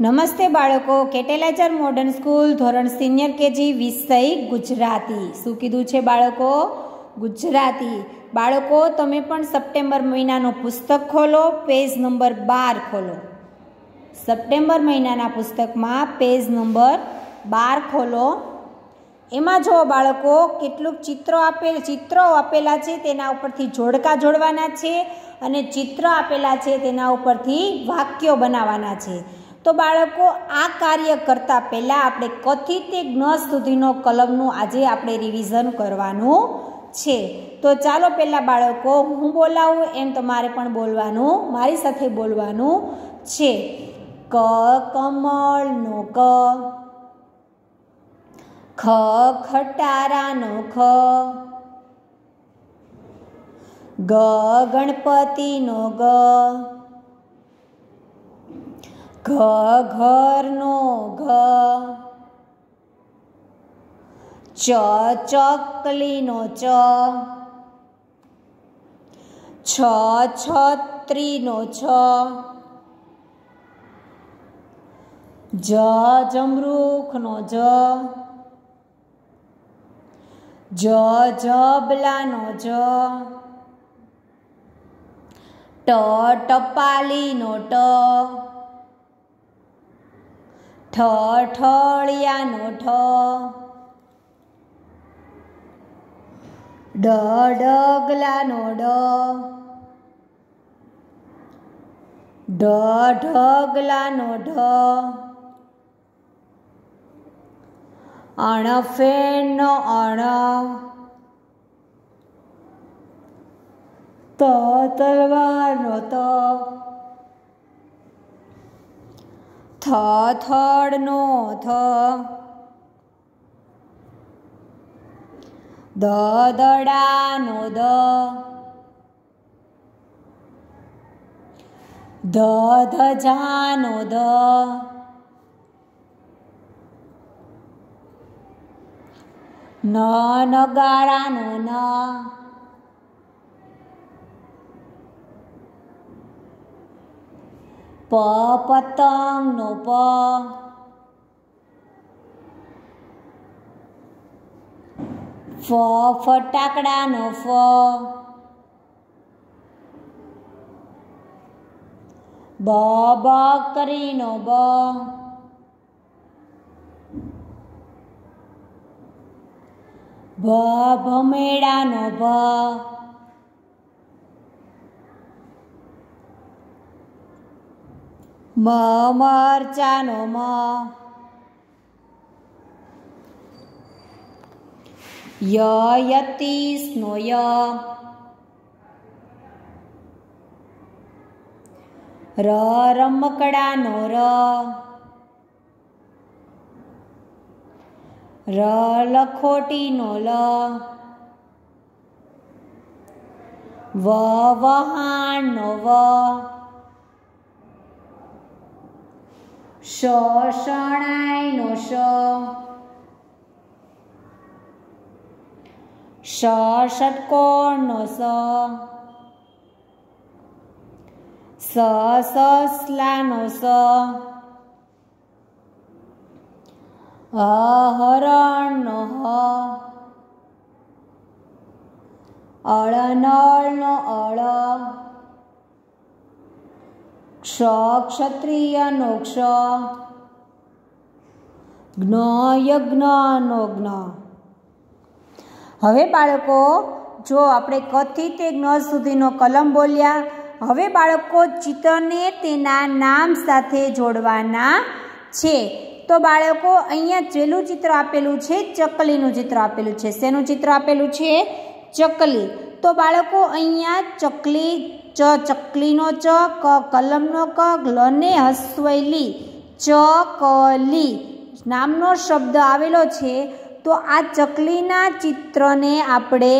નમસ્તે બાળકો, કેટેલાચર મોડર્ન સ્કૂલ ધોરણ સિનિયર કેજી વિષય ગુજરાતી. શું કીધું છે બાળકો? ગુજરાતી. બાળકો, તમે પણ સપ્ટેમ્બર મહિનાનું પુસ્તક ખોલો, પેજ નંબર બાર ખોલો. સપ્ટેમ્બર મહિનાના પુસ્તકમાં પેજ નંબર બાર ખોલો. એમાં જો બાળકો, કેટલુંક ચિત્રો આપેલ, ચિત્રો આપેલા છે, તેના ઉપરથી જોડકા જોડવાના છે અને ચિત્ર આપેલા છે, તેના ઉપરથી વાક્યો બનાવવાના છે. તો બાળકો, આ કાર્ય કરતાં પહેલાં આપણે કથી તે જ્ઞ સુધીનો કલમનું આજે આપણે રિવિઝન કરવાનું છે. તો ચાલો પહેલાં બાળકો, હું બોલાવું એમ તમારે પણ બોલવાનું, મારી સાથે બોલવાનું છે. ક, કમળનો ક. ખ, ખટારાનો ખ. ગ, ગણપતિનો ગ. ઘ, ઘરનો ઘ. ચ, ચકલીનો ચ. છ, છત્રીનો છ. જ, જમરૂખનો જ. જ, જબલાનો જ. ટ, ટપાલીનો ટ. ઠ ઠળિયાનો ઠ. ડ ડગલાનો ડ. ઢ ઢગલાનો ઢ. અણ, ફેણનો અણ. ત, તલવારનો ત. થ થડનો થ. દ દડાનો દ. ધ ધજાનો ધ ન નગારાનો ન. પ પતંગનો પ ફ ફટાકડાનો ફ બ બકરીનો બ ભ ભમેડાનો ભ મ મરચાનો મ. ય યતીસનો ય. ર રમકડાનો ર. ર લખોટીનો લ. વ વહાણનો વ. શ શણાઈનો શ શ ષટકોણનો સ સ સસલાનો સ હ હરણનો હ અળ નળનો અળ ક્ષ ક્ષત્રિયનો ક્ષ જ્ઞ યજ્ઞનો જ્ઞ હવે બાળકો, જો આપણે કથી તે જ્ઞ સુધીનો કલમ બોલ્યા, હવે બાળકો ચિત્રને તેના નામ સાથે જોડવાના છે. તો બાળકો, અહીંયા જેલું ચિત્ર આપેલું છે, ચકલીનું ચિત્ર આપેલું છે. શેનું ચિત્ર આપેલું છે? ચકલી. તો બાળકો, અહીંયા ચકલી, ચ, ચકલીનો ચ, ક, કલમનો ક લને હસવૈલી, ચ, કલી નામનો શબ્દ આવેલો છે. તો આ ચકલીના ચિત્રને આપણે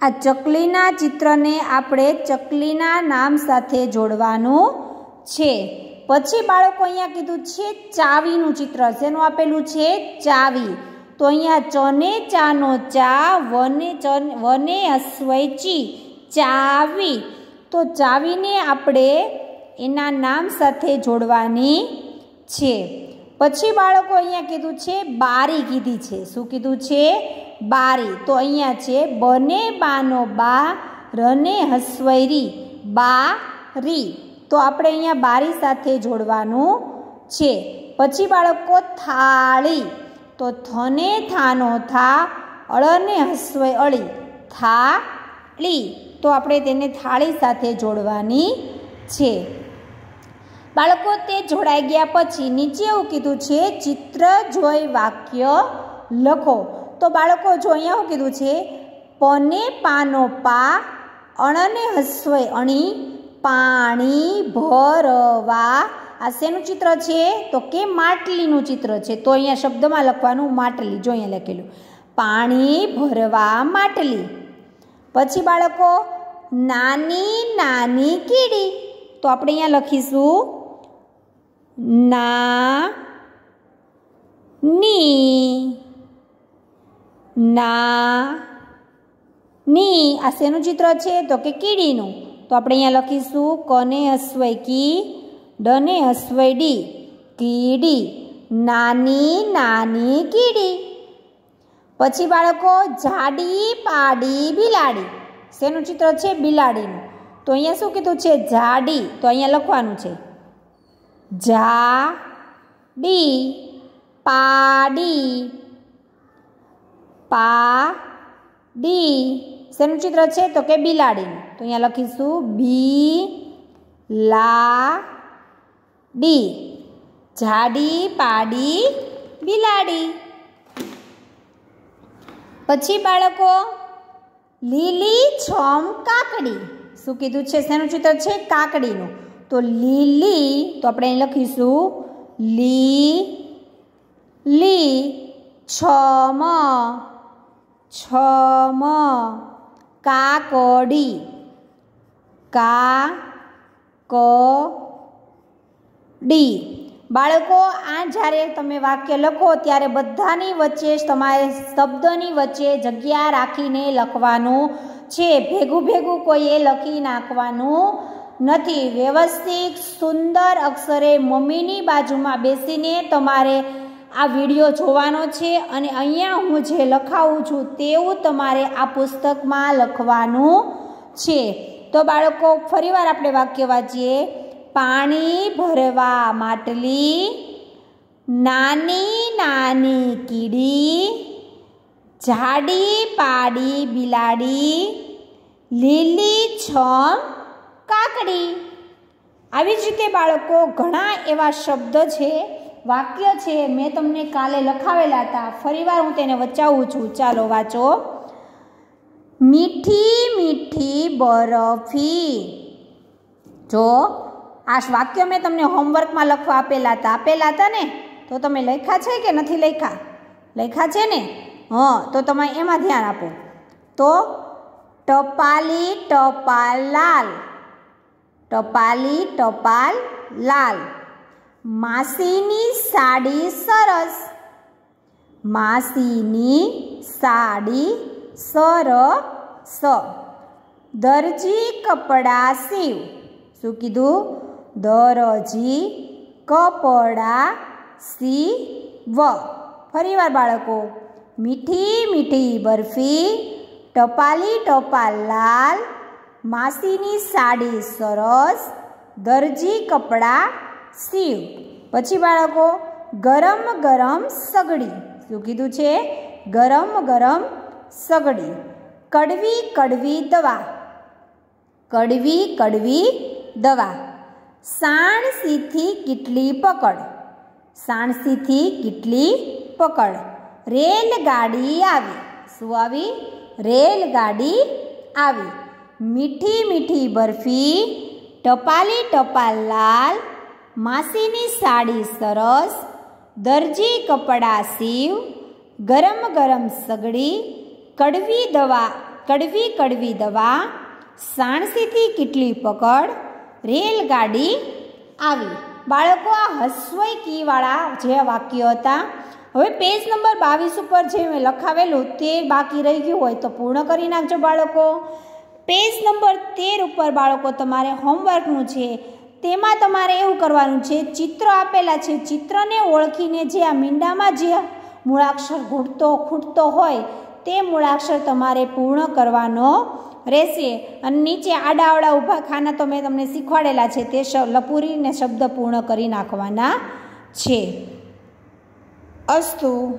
આ ચકલીના ચિત્રને આપણે ચકલીના નામ સાથે જોડવાનું છે. પછી બાળકો અહીંયા કીધું છે ચાવીનું ચિત્ર. શેનું આપેલું છે? ચાવી. તો અહીંયા ચને ચાનો ચા, વને ચન, વને અશ્વય ચાવી. તો ચાવીને આપણે એના નામ સાથે જોડવાની છે. પછી બાળકો અહીંયા કીધું છે બારી કીધી છે. શું કીધું છે? બારી. તો અહીંયા છે બને બાનો બા, રને હસવૈરી બા રી તો આપણે અહીંયા બારી સાથે જોડવાનું છે. પછી બાળકો થાળી. તો થને થાનો થા, અળને હસવય અળી. થાળી. તો આપણે તેને થાળી સાથે જોડવાની છે. બાળકો તે જોડાઈ ગયા પછી નીચે એવું કીધું છે, ચિત્ર જોઈ વાક્ય લખો. તો બાળકો જો અહીંયા શું કીધું છે, પને પાનો પા અણને હસવય અણી પાણી ભરવા. આ શેનું ચિત્ર છે? તો કે માટલીનું ચિત્ર છે? તો અહીંયા શબ્દમાં લખવાનું માટલી. જો અહીંયા લખેલું. પાણી ભરવા માટલી. પછી બાળકો, નાની નાની કીડી. તો આપણે અહીંયા લખીશું ના ની ના ની આ શેનું ચિત્ર છે? તો કે કીડીનું. તો આપણે અહીંયા લખીશું કને અશ્વય કી, ડને અશ્વય ડી કીડી નાની નાની કીડી. પછી બાળકો, જાડી પાડી બિલાડી. શેનું ચિત્ર છે? બિલાડીનું. તો અહીંયા શું કીધું છે? જાડી. તો અહીંયા લખવાનું છે. જા ડી પાડી. પા ડી શેનું ચિત્ર છે તો કે બિલાડીનું. તો અહીંયા લખીશું બી લા ડી જાડી પાડી બિલાડી. પછી બાળકો, લીલી છમ કાકડી. શું કીધું છે? શેનું ચિત્ર છે કાકડીનું. તો લીલી, તો આપણે અહીં લખીશું લી લી છમ છમ. કાકડી. કા ક ડી બાળકો, આ જ્યારે તમે વાક્ય લખો, ત્યારે બધાની વચ્ચે તમારે શબ્દની વચ્ચે જગ્યા રાખીને લખવાનું છે. ભેગું ભેગું કોઈએ લખી નાખવાનું નથી. વ્યવસ્થિત, સુંદર અક્ષરે મમ્મીની બાજુમાં બેસીને તમારે આ વીડિયો જોવાનો છે અને અહીંયા હું જે લખાવું છું તેવું તમારે આ પુસ્તકમાં લખવાનું છે. તો બાળકો, ફરીવાર આપણે વાક્ય વાંચીએ. પાણી ભરવા માટલી, નાની નાની કીડી, જાડી પાડી બિલાડી, લીલી છમ કાકડી. આવી જ રીતે બાળકો, ઘણા એવા શબ્દ છે વાક્ય છે, મેં તમને કાલે લખાવેલા હતા. ફરીવાર હું તેને વચાવું છું. ચાલો વાંચો. મીઠી મીઠી બરફી. જો, આ વાક્ય મેં તમને હોમવર્કમાં લખવા આપેલા હતા. આપેલા હતા ને? તો તમે લખ્યા છે કે નથી લખ્યા? લખ્યા છે ને? હં, તો તમે એમાં ધ્યાન આપો. તો, ટપાલી ટપાલ લાલ. ટપાલી ટપાલ લાલ. માસીની સાડી સરસ. માસીની સાડી સરસ. દરજી કપડાં સીવ. શું કીધું? દરજી કપડા સીવ. ફરીવાર બાળકો, મીઠી મીઠી બરફી, ટપાલી ટપાલ લાલ, માસીની સાડી સરસ, દરજી કપડાં સીવ પછી બાળકો, ગરમ ગરમ સગડી. શું કીધું છે? ગરમ ગરમ સગડી. કડવી કડવી દવા. કડવી કડવી દવા. સાણસીથી કેટલી પકડ. સાણસીથી કીટલી પકડ. રેલગાડી આવી. શું આવી? રેલગાડી આવી. મીઠી મીઠી બરફી, ટપાલી ટપાલ લાલ માસીની સાડી સરસ, દરજી કપડાં સીવ, ગરમ ગરમ સગડી, કડવી દવા, કડવી કડવી દવા, સાણસીથી કીટલી પકડ, રેલગાડી આવી. બાળકો, આ હસવઈ કીવાળા જે વાક્યો હતા, હવે પેજ નંબર બાવીસ ઉપર જે મેં લખાવેલું તે બાકી રહી ગયું હોય તો પૂર્ણ કરી નાખજો બાળકો. પેજ નંબર તેર ઉપર બાળકો, તમારે હોમવર્કનું છે તેમાં તમારે એવું કરવાનું છે, ચિત્ર આપેલા છે, ચિત્રને ઓળખીને જે આ મીંડામાં જે મૂળાક્ષર ઘૂંટતો ખૂટતો હોય, તે મૂળાક્ષર તમારે પૂર્ણ કરવાનો રહેશે. અને નીચે આડાવડા ઊભા ખાના તો મેં તમને શીખવાડેલા છે, તે લપુરીને શબ્દ પૂર્ણ કરી નાખવાના છે. અસ્તુ